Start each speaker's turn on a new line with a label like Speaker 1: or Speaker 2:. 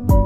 Speaker 1: you